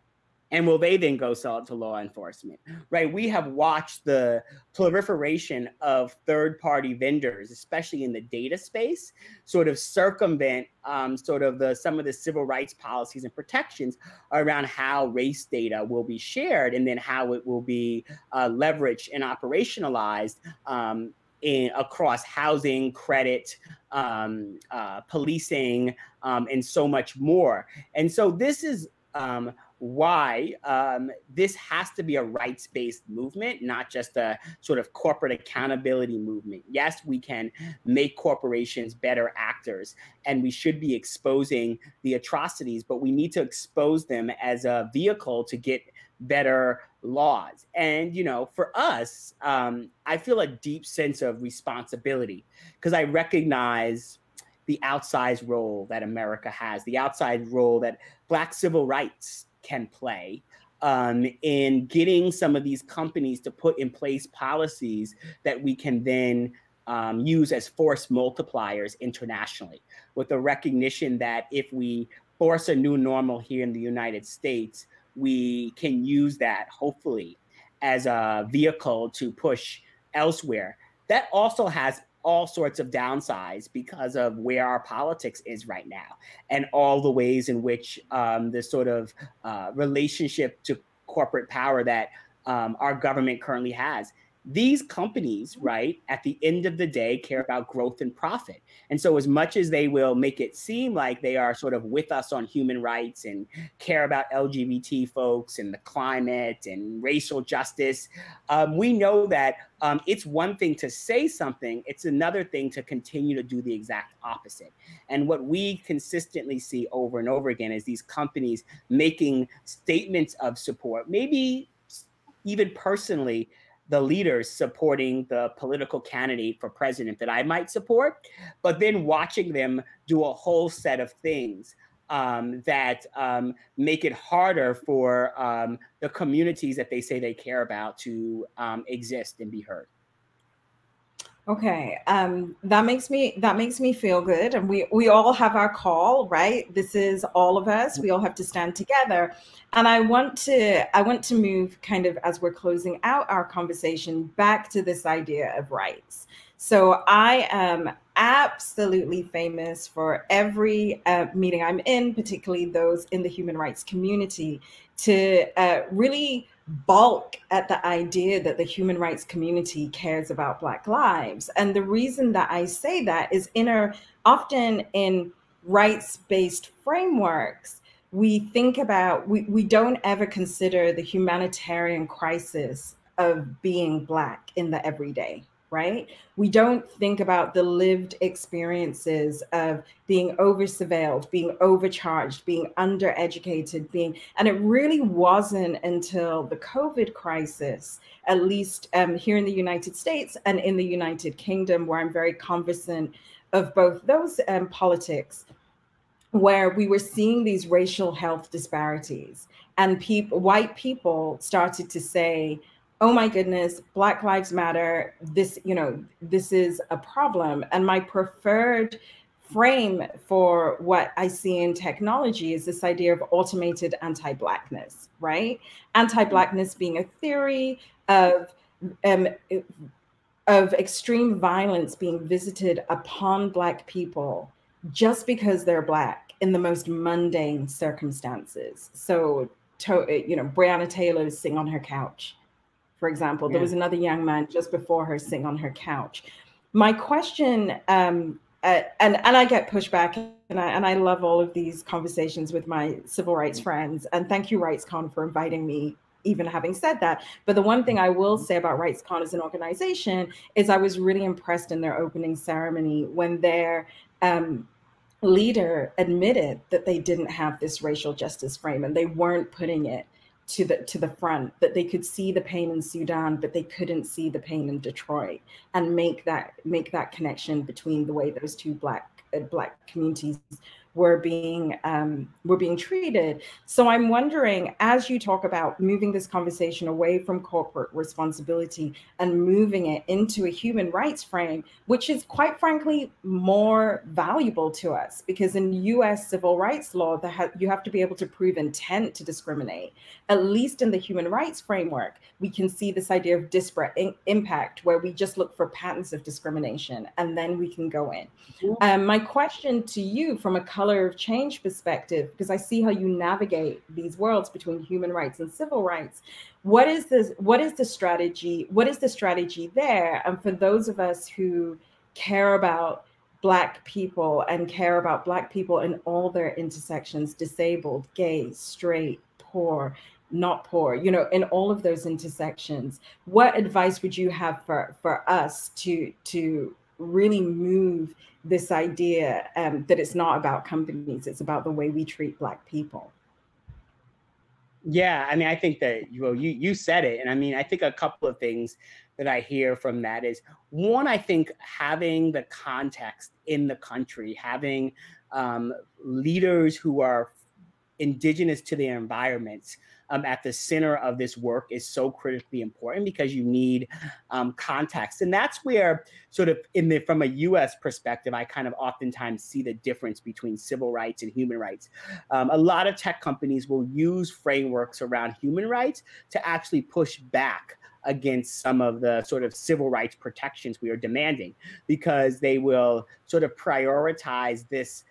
And will they then go sell it to law enforcement? Right? We have watched the proliferation of third party vendors, especially in the data space, sort of circumvent um, sort of the some of the civil rights policies and protections around how race data will be shared and then how it will be uh, leveraged and operationalized um, in across housing, credit, um, uh, policing, um, and so much more. And so this is um, why um, this has to be a rights based movement, not just a sort of corporate accountability movement. Yes, we can make corporations better actors and we should be exposing the atrocities, but we need to expose them as a vehicle to get better laws. And, you know, for us, um, I feel a deep sense of responsibility because I recognize the outsized role that America has, the outside role that Black civil rights can play um, in getting some of these companies to put in place policies that we can then um, use as force multipliers internationally, with the recognition that if we force a new normal here in the United States, we can use that hopefully as a vehicle to push elsewhere. That also has all sorts of downsides because of where our politics is right now and all the ways in which um, the sort of uh, relationship to corporate power that um, our government currently has these companies, right, at the end of the day, care about growth and profit. And so, as much as they will make it seem like they are sort of with us on human rights and care about LGBT folks and the climate and racial justice, um, we know that um, it's one thing to say something, it's another thing to continue to do the exact opposite. And what we consistently see over and over again is these companies making statements of support, maybe even personally the leaders supporting the political candidate for president that I might support, but then watching them do a whole set of things um, that um, make it harder for um, the communities that they say they care about to um, exist and be heard. Okay, um, that makes me that makes me feel good, and we we all have our call, right? This is all of us. We all have to stand together, and I want to I want to move kind of as we're closing out our conversation back to this idea of rights. So I am absolutely famous for every uh, meeting I'm in, particularly those in the human rights community, to uh, really balk at the idea that the human rights community cares about black lives. And the reason that i say that is in a often in rights-based frameworks we think about we, we don't ever consider the humanitarian crisis of being black in the everyday right? We don't think about the lived experiences of being over surveilled, being overcharged, being undereducated, being, and it really wasn't until the COVID crisis, at least um, here in the United States and in the United Kingdom, where I'm very conversant of both those um, politics, where we were seeing these racial health disparities. And people, white people started to say, oh my goodness, Black Lives Matter, this, you know, this is a problem. And my preferred frame for what I see in technology is this idea of automated anti Blackness, right? Anti Blackness being a theory of, um, of extreme violence being visited upon Black people just because they're Black in the most mundane circumstances. So, to, you know, Breonna Taylor is sitting on her couch for example. Yeah. There was another young man just before her sitting on her couch. My question, um, uh, and and I get pushback, and I and I love all of these conversations with my civil rights mm. friends. And thank you, RightsCon, for inviting me. Even having said that, but the one thing I will say about RightsCon as an organization is I was really impressed in their opening ceremony when their um, leader admitted that they didn't have this racial justice frame and they weren't putting it to the to the front that they could see the pain in Sudan but they couldn't see the pain in Detroit and make that make that connection between the way those two black uh, black communities were being um, were being treated. So I'm wondering, as you talk about moving this conversation away from corporate responsibility and moving it into a human rights frame, which is quite frankly more valuable to us, because in U.S. civil rights law, ha- you have to be able to prove intent to discriminate. At least in the human rights framework, we can see this idea of disparate impact, where we just look for patterns of discrimination, and then we can go in. Mm-hmm. Um, my question to you, from a color of change perspective, because I see how you navigate these worlds between human rights and civil rights. What is this? What is the strategy? What is the strategy there? And for those of us who care about Black people and care about Black people in all their intersections disabled, gay, straight, poor, not poor, you know, in all of those intersections. What advice would you have for, for us to, to really move this idea um, that it's not about companies, it's about the way we treat Black people? Yeah, I mean, I think that well, you you said it, and I mean, I think a couple of things that I hear from that is one, I think having the context in the country, having um, leaders who are indigenous to their environments um, at the center of this work is so critically important because you need um, context. And that's where, sort of, in the from a U.S. perspective, I kind of oftentimes see the difference between civil rights and human rights. Um, a lot of tech companies will use frameworks around human rights to actually push back against some of the sort of civil rights protections we are demanding because they will sort of prioritize this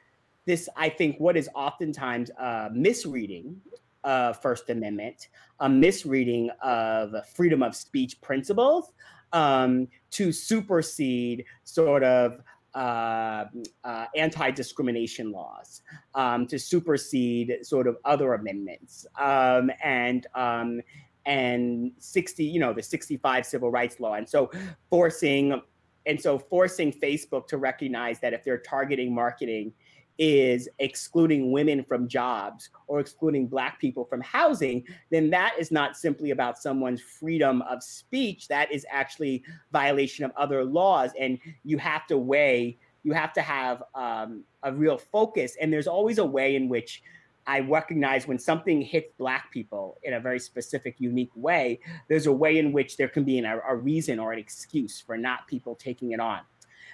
this i think what is oftentimes uh, misreading uh, First Amendment, a misreading of freedom of speech principles um, to supersede sort of uh, uh, anti-discrimination laws, um, to supersede sort of other amendments, um, and um, and 60, you know, the 65 civil rights law, and so forcing and so forcing Facebook to recognize that if they're targeting marketing is excluding women from jobs or excluding black people from housing, then that is not simply about someone's freedom of speech. That is actually violation of other laws. And you have to weigh, you have to have um, a real focus. And there's always a way in which I recognize when something hits Black people in a very specific, unique way, there's a way in which there can be an, a reason or an excuse for not people taking it on.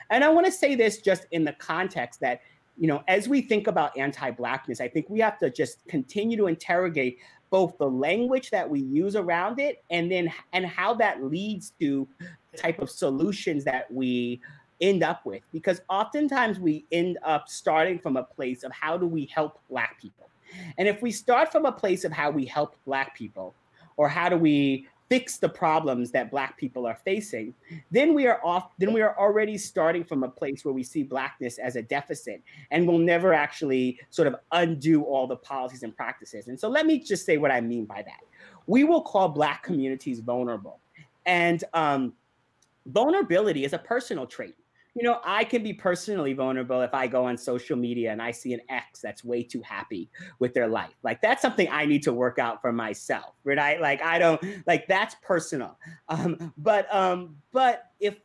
And I want to say this just in the context that you know, as we think about anti-blackness, I think we have to just continue to interrogate both the language that we use around it and then and how that leads to the type of solutions that we end up with. Because oftentimes we end up starting from a place of how do we help black people? And if we start from a place of how we help black people or how do we fix the problems that black people are facing then we are off then we are already starting from a place where we see blackness as a deficit and we'll never actually sort of undo all the policies and practices. And so let me just say what i mean by that. We will call black communities vulnerable. And um, vulnerability is a personal trait you know, I can be personally vulnerable if I go on social media and I see an ex that's way too happy with their life. Like that's something I need to work out for myself, right? Like I don't like that's personal. Um, but um, but if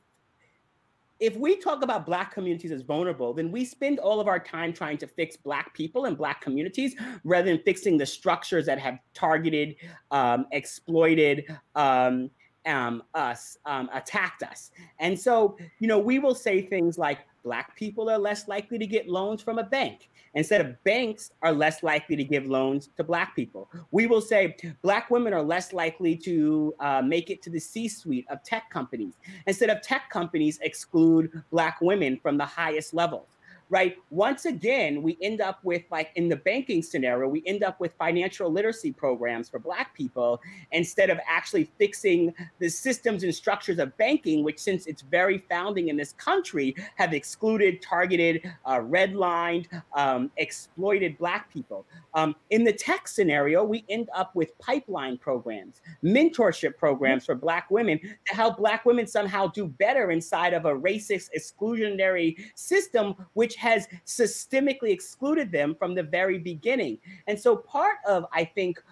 if we talk about black communities as vulnerable, then we spend all of our time trying to fix black people and black communities rather than fixing the structures that have targeted, um, exploited, um, um, us, um, attacked us. And so, you know, we will say things like Black people are less likely to get loans from a bank instead of banks are less likely to give loans to Black people. We will say Black women are less likely to uh, make it to the C suite of tech companies instead of tech companies exclude Black women from the highest levels right? Once again, we end up with like in the banking scenario, we end up with financial literacy programs for Black people instead of actually fixing the systems and structures of banking, which since its very founding in this country have excluded, targeted, uh, redlined, um, exploited Black people. Um, in the tech scenario, we end up with pipeline programs, mentorship programs for Black women to help Black women somehow do better inside of a racist, exclusionary system, which has systemically excluded them from the very beginning. And so part of, I think,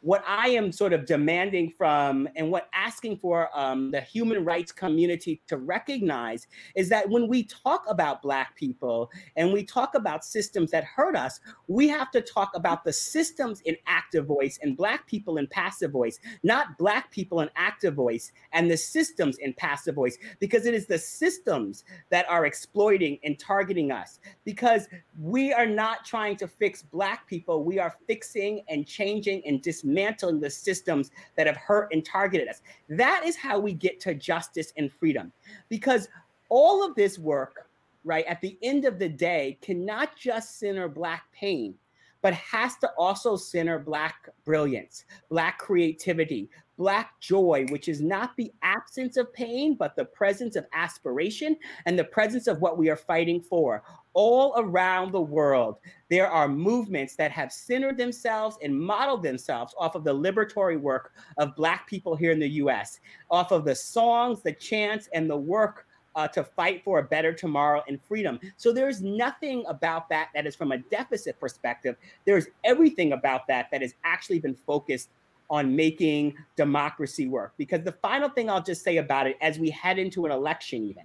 what I am sort of demanding from and what asking for um, the human rights community to recognize is that when we talk about Black people and we talk about systems that hurt us, we have to talk about the systems in active voice and Black people in passive voice, not Black people in active voice and the systems in passive voice, because it is the systems that are exploiting and targeting us. Because we are not trying to fix Black people, we are fixing and changing and dismantling dismantling the systems that have hurt and targeted us. That is how we get to justice and freedom. Because all of this work, right, at the end of the day, cannot just center Black pain, but has to also center Black brilliance, Black creativity, Black joy, which is not the absence of pain, but the presence of aspiration and the presence of what we are fighting for. All around the world, there are movements that have centered themselves and modeled themselves off of the liberatory work of Black people here in the US, off of the songs, the chants, and the work uh, to fight for a better tomorrow and freedom. So there's nothing about that that is from a deficit perspective. There's everything about that that has actually been focused on making democracy work. Because the final thing I'll just say about it as we head into an election, even,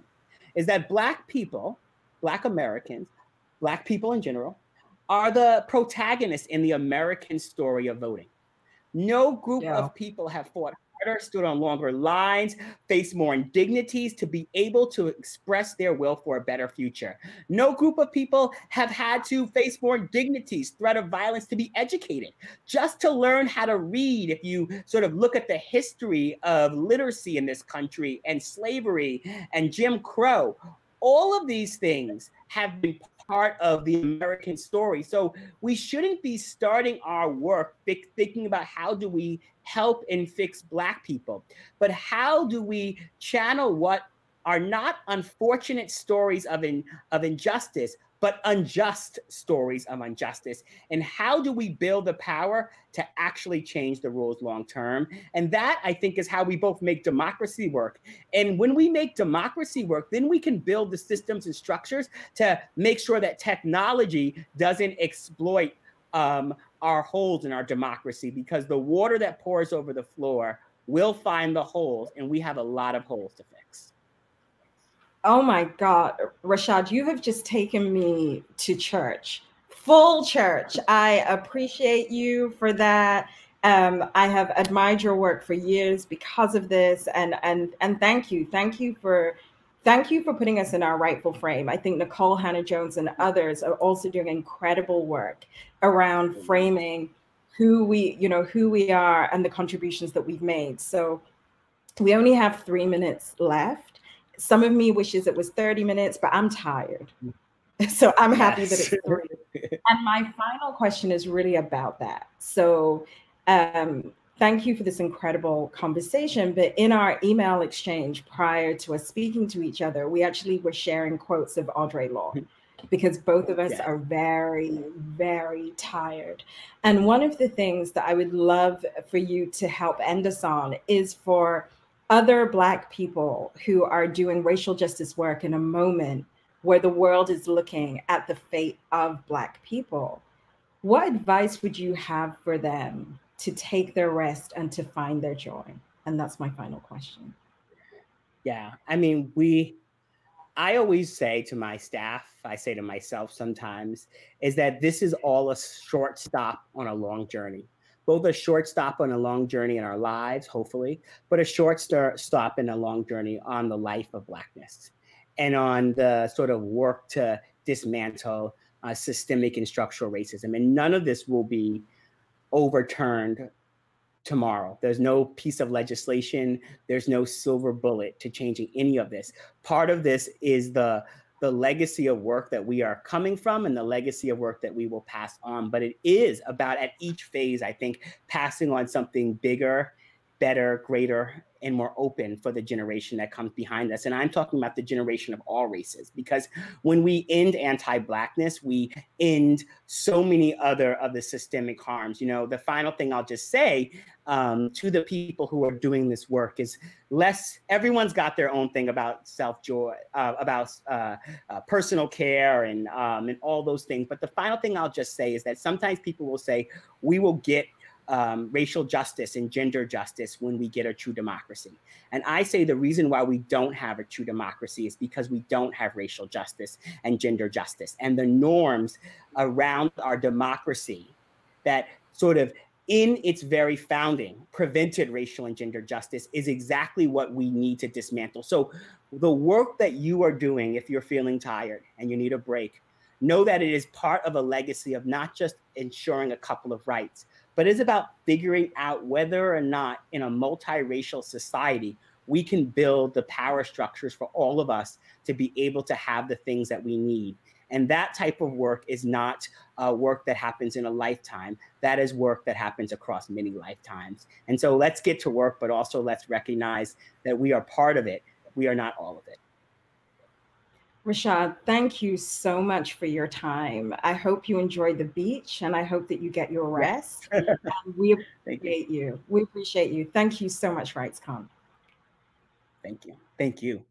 is that Black people, Black Americans, Black people in general, are the protagonists in the American story of voting. No group yeah. of people have fought harder, stood on longer lines, faced more indignities to be able to express their will for a better future. No group of people have had to face more indignities, threat of violence to be educated, just to learn how to read. If you sort of look at the history of literacy in this country and slavery and Jim Crow, all of these things have been part of the American story. So we shouldn't be starting our work thinking about how do we help and fix Black people, but how do we channel what are not unfortunate stories of, in, of injustice, but unjust stories of injustice. And how do we build the power to actually change the rules long term? And that, I think, is how we both make democracy work. And when we make democracy work, then we can build the systems and structures to make sure that technology doesn't exploit um, our holes in our democracy because the water that pours over the floor will find the holes, and we have a lot of holes to fix. Oh my God, Rashad, you have just taken me to church, full church. I appreciate you for that. Um, I have admired your work for years because of this, and and and thank you, thank you for thank you for putting us in our rightful frame. I think Nikole Hannah-Jones and others are also doing incredible work around framing who we, you know, who we are and the contributions that we've made. So we only have three minutes left some of me wishes it was 30 minutes, but I'm tired. So I'm happy that it's three. and my final question is really about that. So um, thank you for this incredible conversation. But in our email exchange prior to us speaking to each other, we actually were sharing quotes of Audre Lorde because both of us yeah. are very, very tired. And one of the things that I would love for you to help end us on is for other Black people who are doing racial justice work in a moment where the world is looking at the fate of Black people, what advice would you have for them to take their rest and to find their joy? And that's my final question. Yeah, I mean, we, I always say to my staff, I say to myself sometimes, is that this is all a short stop on a long journey both a short stop on a long journey in our lives, hopefully, but a short stop in a long journey on the life of Blackness and on the sort of work to dismantle uh, systemic and structural racism. And none of this will be overturned tomorrow. There's no piece of legislation, there's no silver bullet to changing any of this. Part of this is the the legacy of work that we are coming from and the legacy of work that we will pass on. But it is about at each phase, I think, passing on something bigger, better, greater, and more open for the generation that comes behind us. And I'm talking about the generation of all races, because when we end anti Blackness, we end so many other of the systemic harms. You know, the final thing I'll just say um, to the people who are doing this work is less, everyone's got their own thing about self joy, uh, about uh, uh, personal care and, um, and all those things. But the final thing I'll just say is that sometimes people will say, we will get um, racial justice and gender justice when we get a true democracy. And I say the reason why we don't have a true democracy is because we don't have racial justice and gender justice. And the norms around our democracy that sort of in its very founding prevented racial and gender justice is exactly what we need to dismantle. So the work that you are doing, if you're feeling tired and you need a break, know that it is part of a legacy of not just ensuring a couple of rights, but it's about figuring out whether or not in a multiracial society we can build the power structures for all of us to be able to have the things that we need. And that type of work is not uh, work that happens in a lifetime. That is work that happens across many lifetimes. And so let's get to work, but also let's recognize that we are part of it. We are not all of it. Rashad, thank you so much for your time. I hope you enjoyed the beach and I hope that you get your rest. we appreciate you. you. We appreciate you. Thank you so much, RightsCon. Thank you. Thank you.